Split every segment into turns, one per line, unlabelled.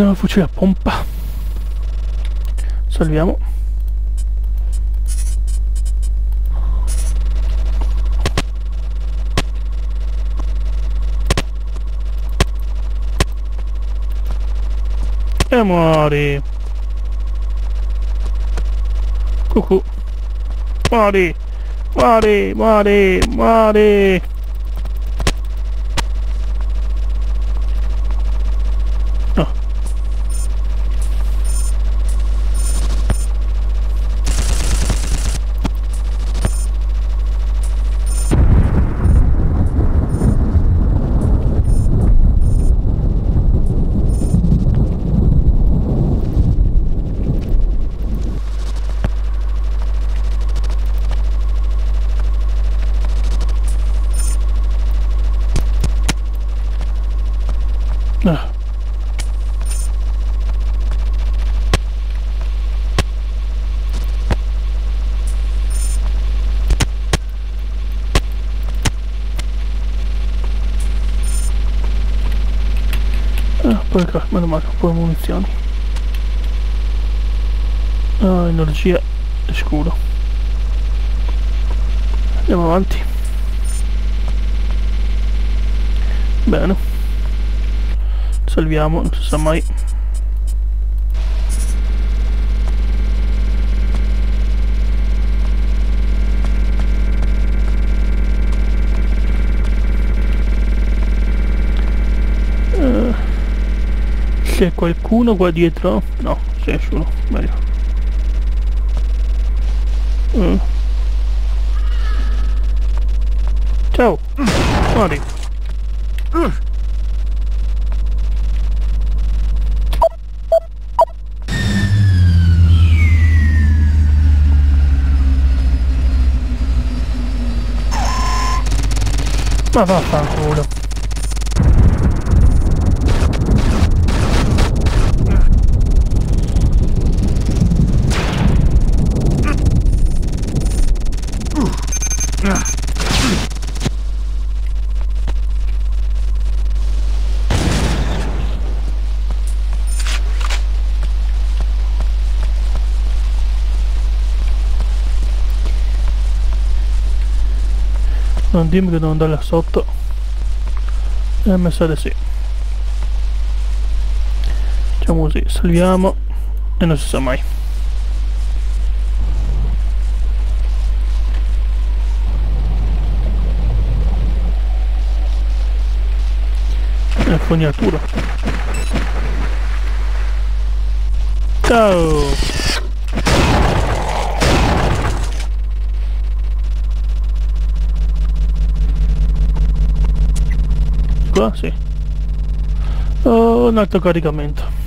Prendiamo il fucile a pompa. Salviamo. E muori. Cucù. Muori. Muori, muori, muori. No. Ah. Qua, meno male, di munizioni. Ah, energia e scuro. Andiamo avanti. Bene. Salviamo, non si sa mai. Eh, c'è qualcuno qua dietro? No, c'è nessuno, meglio. Mm. Ciao, muori. Ma vaffanculo. Non dimmi che devo andare là sotto. Di sì. Facciamo così, salviamo e non si sa mai. E fognatura. Ciao! Qua? Sì. Oh, un altro caricamento.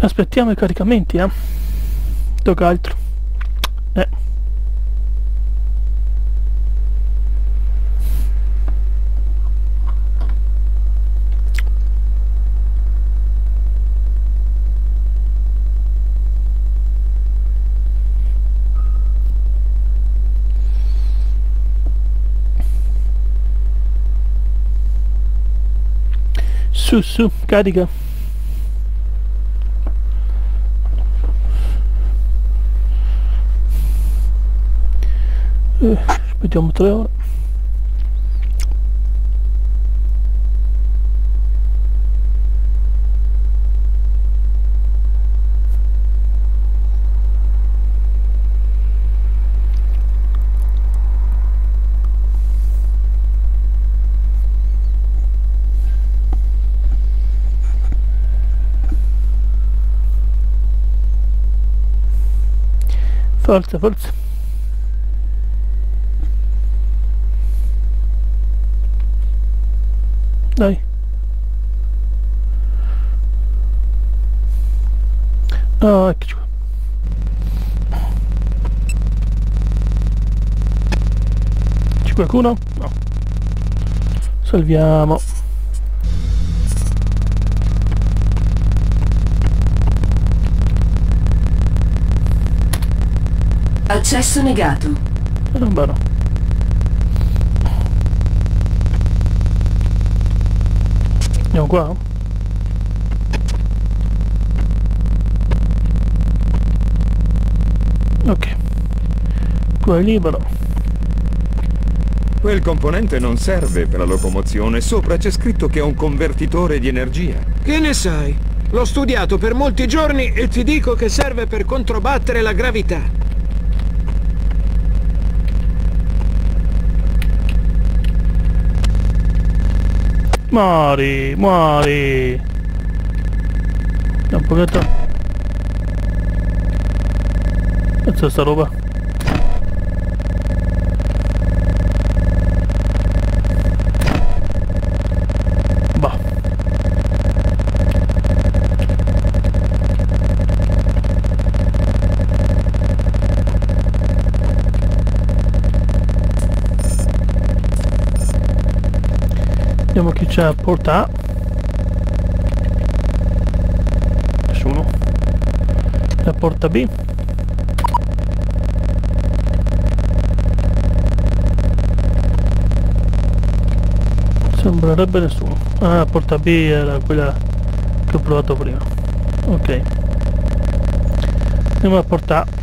Aspettiamo i caricamenti, eh. Tocca altro. Su, su, carica. Eh, aspettiamo tre ore. Forza, forza. Dai. Ah, eccoci qua. C'è qualcuno? No. Salviamo.
Accesso negato.
Bene. Andiamo qua? Ok. Qua è libero.
Quel componente non serve per la locomozione. Sopra c'è scritto che è un convertitore di energia.
Che ne sai? L'ho studiato per molti giorni e ti dico che serve per controbattere la gravità.
Muori, muori. Un pochetto. Cazzo sta roba? Vediamo chi c'è a porta A. Nessuno. La porta B. Sembrerebbe nessuno. Ah, porta B era quella che ho provato prima. Ok. Andiamo a porta A.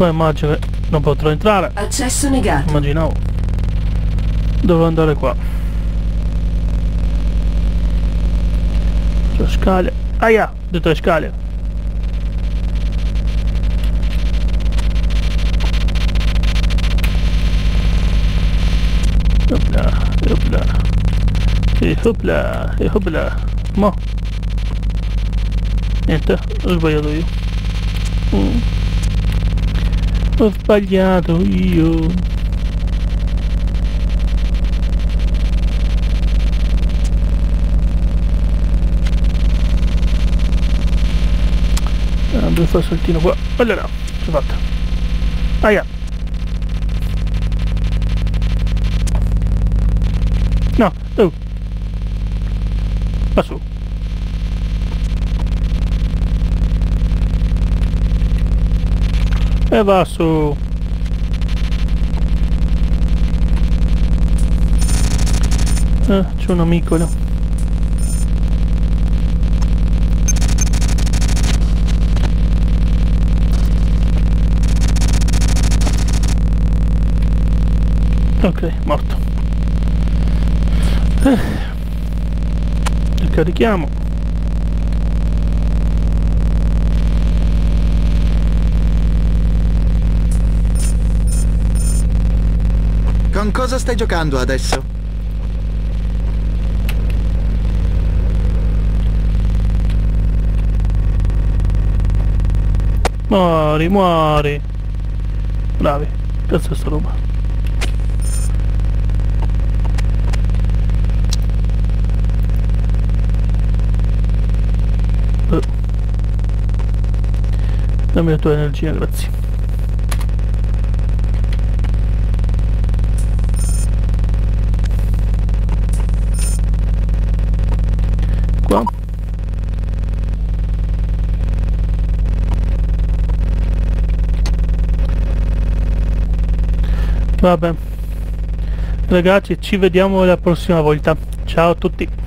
Qua immagino che non potrò entrare.
Accesso negato.
Immaginavo. Dovevo andare qua. C'è scale. Aia! Le scale. Hopla, hopla. E hopla, e hopla. Ma. Niente, ho sbagliato io. Mm. Ho sbagliato io. Ah, fare il saltino qua. Allora, c'è fatta. Aia. No, oh. Va E va su. Eh, c'è un amico là. Ok, morto. Eh. Ricarichiamo.
Con cosa stai giocando adesso?
Muori, muori. Bravi. Cazzo sta roba? Eh. Dammi la tua energia, grazie. Qua. Vabbè. Ragazzi, ci vediamo la prossima volta. Ciao a tutti.